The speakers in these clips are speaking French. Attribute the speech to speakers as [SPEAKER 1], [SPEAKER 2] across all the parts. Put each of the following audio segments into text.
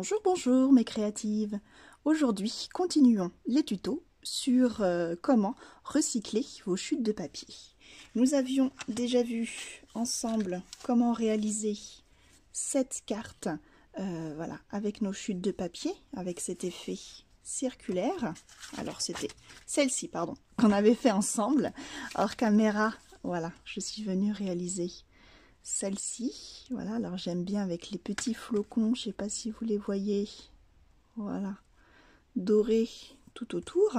[SPEAKER 1] Bonjour, bonjour mes créatives. Aujourd'hui, continuons les tutos sur euh, comment recycler vos chutes de papier. Nous avions déjà vu ensemble comment réaliser cette carte euh, voilà, avec nos chutes de papier, avec cet effet circulaire. Alors c'était celle-ci, pardon, qu'on avait fait ensemble. Hors caméra, voilà, je suis venue réaliser celle-ci. Voilà, alors j'aime bien avec les petits flocons, je sais pas si vous les voyez. Voilà, dorés tout autour.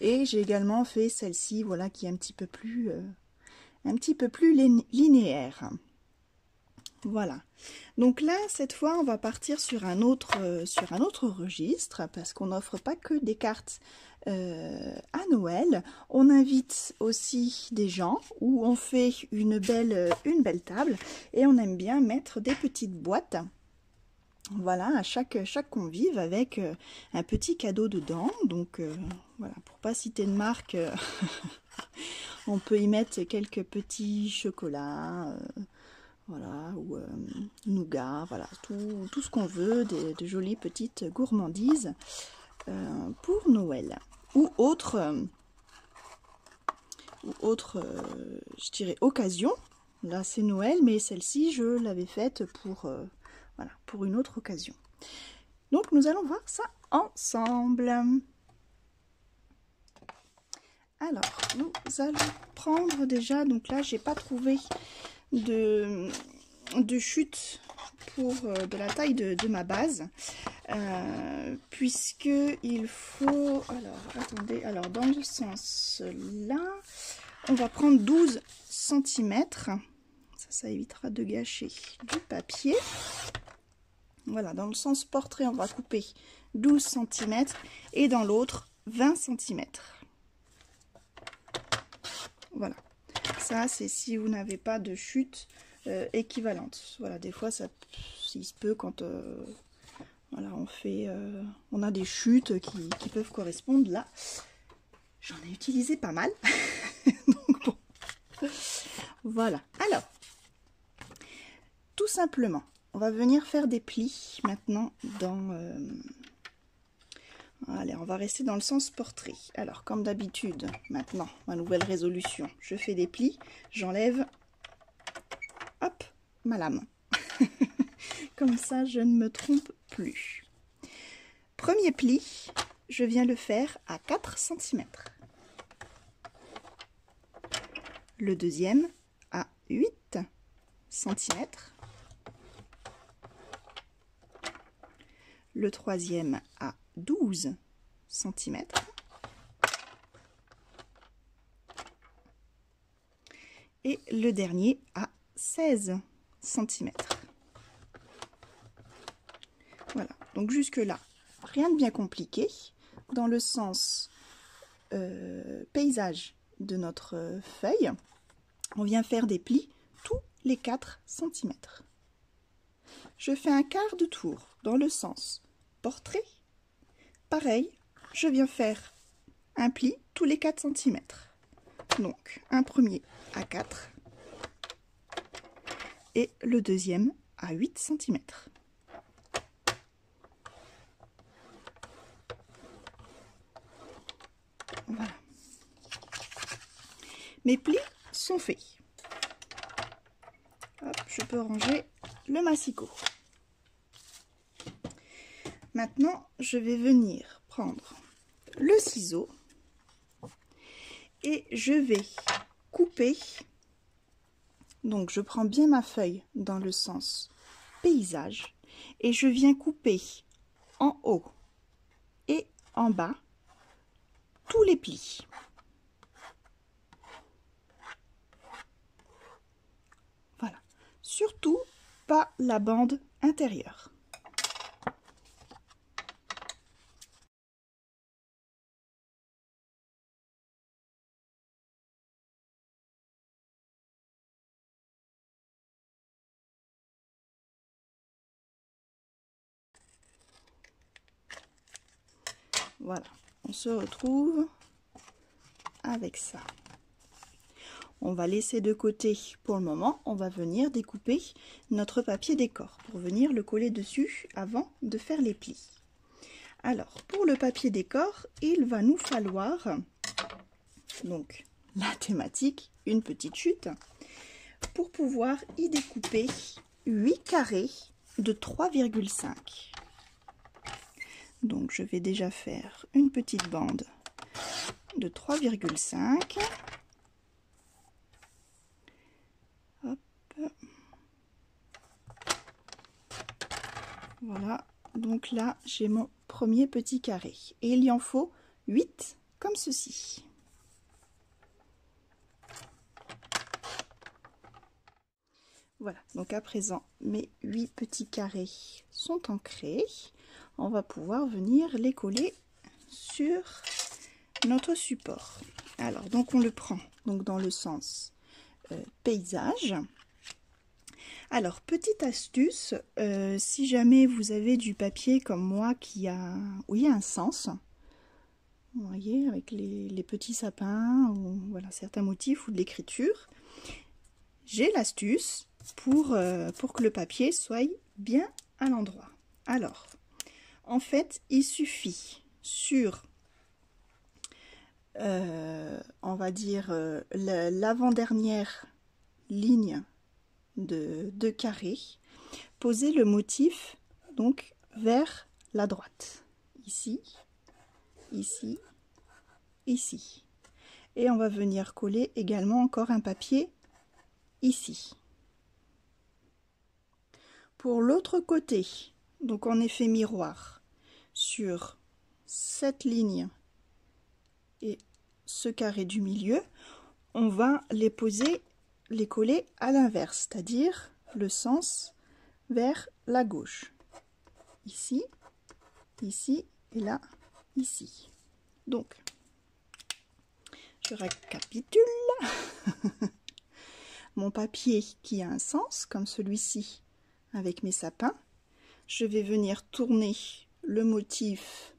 [SPEAKER 1] Et j'ai également fait celle-ci, voilà, qui est un petit peu plus, euh, un petit peu plus linéaire. Voilà. Donc là, cette fois, on va partir sur un autre, euh, sur un autre registre, parce qu'on n'offre pas que des cartes euh, à Noël. On invite aussi des gens, où on fait une belle, une belle table, et on aime bien mettre des petites boîtes voilà, à chaque, chaque convive avec euh, un petit cadeau dedans. Donc voilà, pour pas citer de marque, on peut y mettre quelques petits chocolats, voilà, ou euh, nougat, voilà, tout, tout ce qu'on veut, de jolies petites gourmandises euh, pour Noël. Ou autre, euh, ou autre je dirais, occasion. Là, c'est Noël, mais celle-ci, je l'avais faite pour, voilà, pour une autre occasion. Donc, nous allons voir ça ensemble. Alors, nous allons prendre déjà, donc là, j'ai pas trouvé de, chute pour euh, de la taille de, ma base. Euh, puisque il faut alors attendez alors dans le sens là on va prendre 12 cm ça ça évitera de gâcher du papier. Voilà dans le sens portrait on va couper 12 cm et dans l'autre 20 cm voilà c'est si vous n'avez pas de chute euh, équivalente. Voilà, des fois, ça, il se peut quand euh, voilà, on fait, euh, on a des chutes qui, peuvent correspondre. Là, j'en ai utilisé pas mal. Voilà. Alors, tout simplement, on va venir faire des plis maintenant dans Allez, on va rester dans le sens portrait. Alors, comme d'habitude, maintenant, ma nouvelle résolution, je fais des plis, j'enlève, hop, ma lame. comme ça, je ne me trompe plus. Premier pli, je viens le faire à 4 cm. Le deuxième à 8 cm. Le troisième à 12 cm. Et le dernier à 16 cm. Voilà, donc jusque là, rien de bien compliqué. Dans le sens euh, paysage de notre feuille, on vient faire des plis tous les 4 cm. Je fais un quart de tour dans le sens portrait Pareil, je viens faire un pli tous les 4 cm. Donc, un premier à 4 et le deuxième à 8 cm. Voilà. Mes plis sont faits. je peux ranger le massicot. Maintenant, je vais venir prendre le ciseau et je vais couper. Donc, je prends bien ma feuille dans le sens paysage et je viens couper en haut et en bas tous les plis. Voilà. Surtout pas la bande intérieure. Voilà, on se retrouve avec ça. on va laisser de côté pour le moment. On va venir découper notre papier décor pour venir le coller dessus avant de faire les plis. Alors, pour le papier décor, il va nous falloir donc la thématique, une petite chute, pour pouvoir y découper 8 carrés de 3,5. Donc je vais déjà faire une petite bande de 3,5. Voilà, donc là j'ai mon premier petit carré. Et il y en faut 8 comme ceci. Voilà, donc à présent, mes 8 petits carrés sont ancrés. On va pouvoir venir les coller sur notre support. Alors, donc on le prend donc dans le sens euh, paysage. Alors, petite astuce, euh, si jamais vous avez du papier comme moi qui a, oui, un sens, vous voyez, avec les, petits sapins ou voilà certains motifs ou de l'écriture, j'ai l'astuce pour, euh, pour que le papier soit bien l'endroit. Alors, en fait, il suffit sur, euh, on va dire, euh, l'avant-dernière ligne de, de carré, poser le motif donc vers la droite. Ici, ici, ici. Et on va venir coller également encore un papier ici. L'autre côté, donc en effet miroir, sur cette ligne et ce carré du milieu, on va les poser, les coller à l'inverse, c'est-à-dire le sens vers la gauche. Ici, ici et là, ici. Donc, je récapitule. Mon papier qui a un sens, comme celui-ci, avec mes sapins. Je vais venir tourner le motif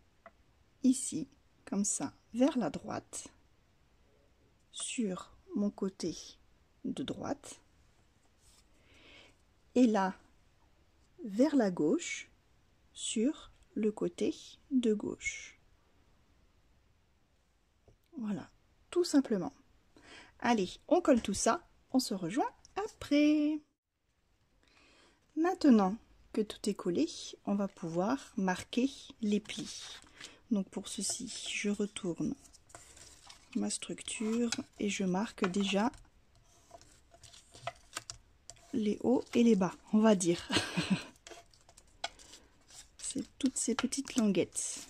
[SPEAKER 1] ici, comme ça, vers la droite, sur mon côté de droite. Et là, vers la gauche, sur le côté de gauche. Voilà, tout simplement. Allez, on colle tout ça, on se rejoint après. Maintenant que tout est collé, on va pouvoir marquer les plis. Donc pour ceci, je retourne ma structure et je marque déjà les hauts et les bas, on va dire. C'est toutes ces petites languettes.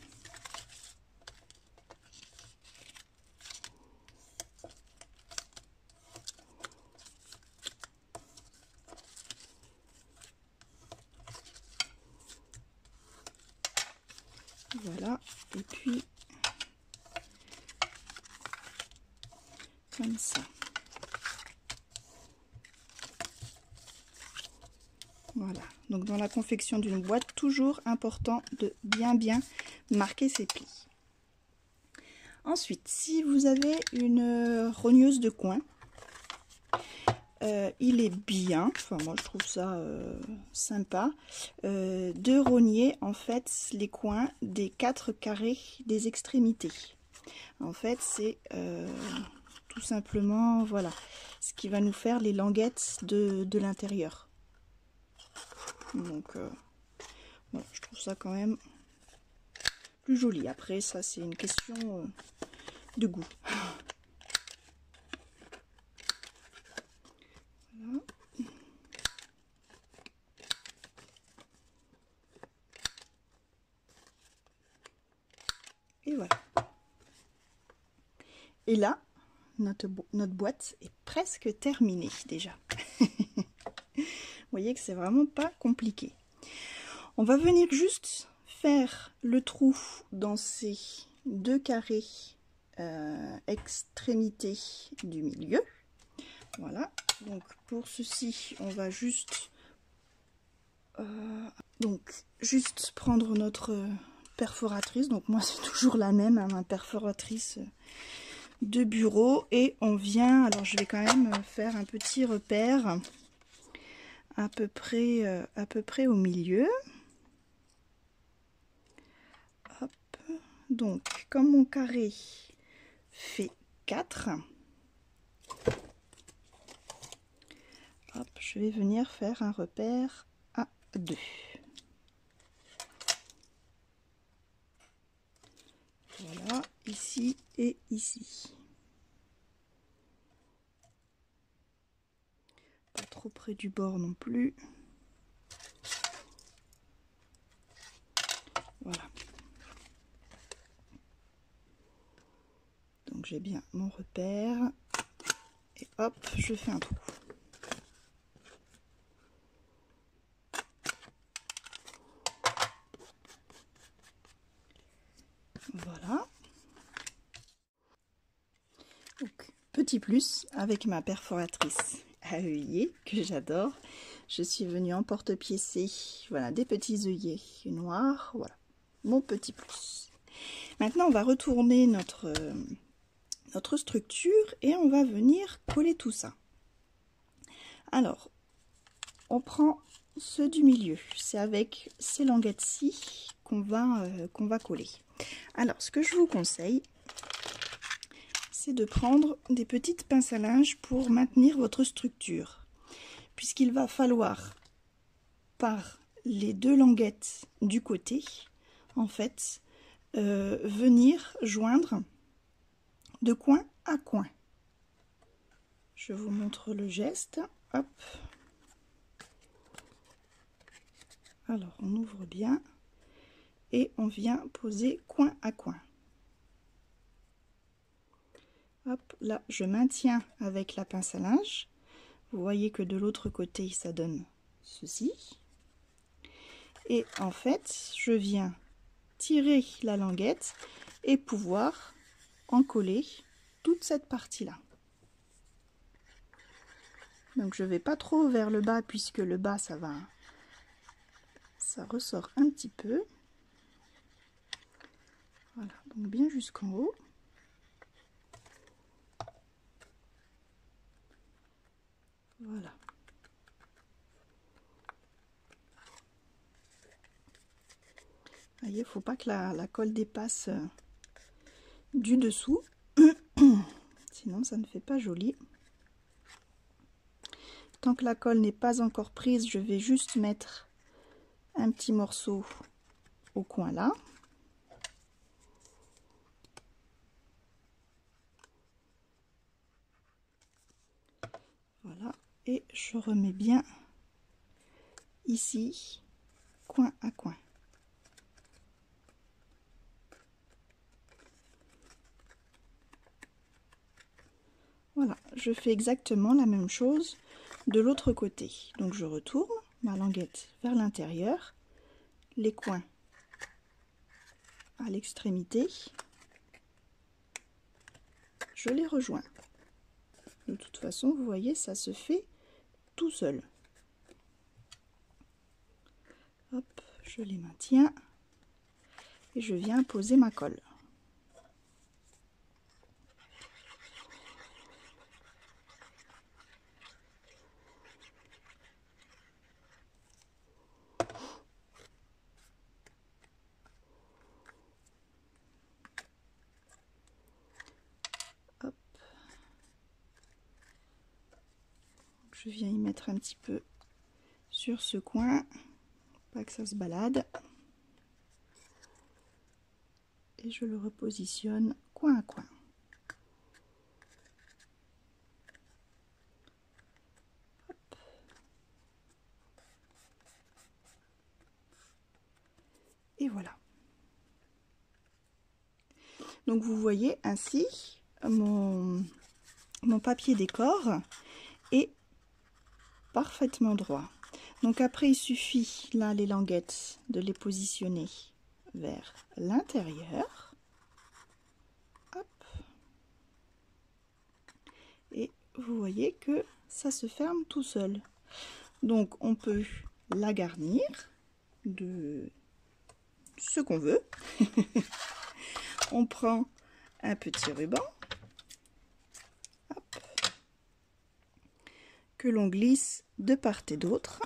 [SPEAKER 1] Voilà, et puis comme ça. Voilà, donc dans la confection d'une boîte, toujours important de bien bien marquer ses plis. Ensuite, si vous avez une rogneuse de coin, euh, il est bien, enfin moi je trouve ça euh, sympa, euh, de rogner en fait les coins des quatre carrés des extrémités. En fait c'est tout simplement voilà ce qui va nous faire les languettes de, de l'intérieur. Donc je trouve ça quand même plus joli. Après ça c'est une question de goût. Et voilà. Et là, notre, notre boîte est presque terminée déjà. Voyez que c'est vraiment pas compliqué. On va venir juste faire le trou dans ces deux carrés euh, extrémités du milieu. Voilà. Donc pour ceci, on va juste euh, donc juste prendre notre perforatrice. Donc moi c'est toujours la même, hein, ma perforatrice de bureau et on vient, alors je vais quand même faire un petit repère à peu près, euh, à peu près au milieu. Donc, comme mon carré fait 4, hop, je vais venir faire un repère à 2. Voilà, ici et ici. Pas près du bord non plus. Voilà. Donc j'ai bien mon repère. Et hop, je fais un trou. petit plus avec ma perforatrice que j'adore. Je suis venue en porte-piécer, voilà, des petits œillets noirs, voilà, mon petit plus. Maintenant, on va retourner notre, notre structure et on va venir coller tout ça. Alors, on prend ceux du milieu, c'est avec ces languettes-ci qu'on va, euh, qu'on va coller. Alors, ce que je vous conseille, de prendre des petites pinces à linge pour maintenir votre structure. Puisqu'il va falloir, par les deux languettes du côté, en fait, euh, venir joindre de coin à coin. Je vous montre le geste. Hop. Alors, on ouvre bien et on vient poser coin à coin là, je maintiens avec la pince à linge. Vous voyez que de l'autre côté, ça donne ceci. Et en fait, je viens tirer la languette et pouvoir en coller toute cette partie-là. Donc je vais pas trop vers le bas puisque le bas ça va ça ressort un petit peu. Voilà, donc bien jusqu'en haut. Voilà. Voyez, faut pas que la, colle dépasse euh, du dessous. Sinon, ça ne fait pas joli. Tant que la colle n'est pas encore prise, je vais juste mettre un petit morceau au coin là. Et je remets bien ici coin à coin. Voilà je fais exactement la même chose de l'autre côté. Donc je retourne ma languette vers l'intérieur les coins à l'extrémité. Je les rejoins. De toute façon vous voyez ça se fait tout seul. Hop, je les maintiens et je viens poser ma colle. Je viens y mettre un petit peu sur ce coin, pas que ça se balade. Et je le repositionne coin à coin. Et voilà. Donc vous voyez ainsi mon, mon papier décor est parfaitement droit. Donc après, il suffit, là, les languettes, de les positionner vers l'intérieur. Et vous voyez que ça se ferme tout seul. Donc on peut la garnir de ce qu'on veut. on prend un petit ruban que l'on glisse de part et d'autre.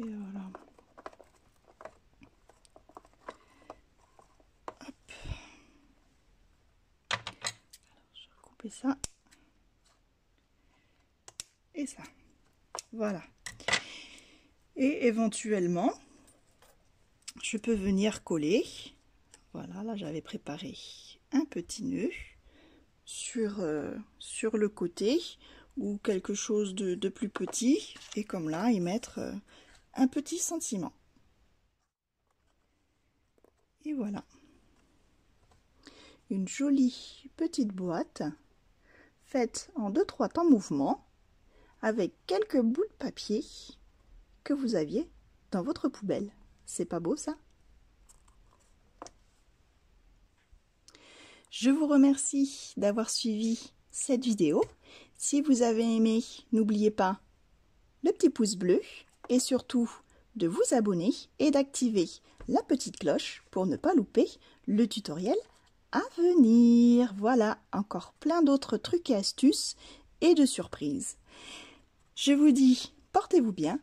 [SPEAKER 1] Et voilà. Alors, je vais recouper ça. Et ça. Voilà. Et éventuellement, je peux venir coller. Voilà, là j'avais préparé un petit nœud sur, euh, sur le côté ou quelque chose de, plus petit et comme là y mettre euh, un petit sentiment. Et voilà. Une jolie petite boîte faite en deux trois temps mouvements avec quelques bouts de papier que vous aviez dans votre poubelle. C'est pas beau ça? Je vous remercie d'avoir suivi cette vidéo. Si vous avez aimé, n'oubliez pas le petit pouce bleu et surtout de vous abonner et d'activer la petite cloche pour ne pas louper le tutoriel à venir. Voilà, encore plein d'autres trucs et astuces et de surprises. Je vous dis, portez-vous bien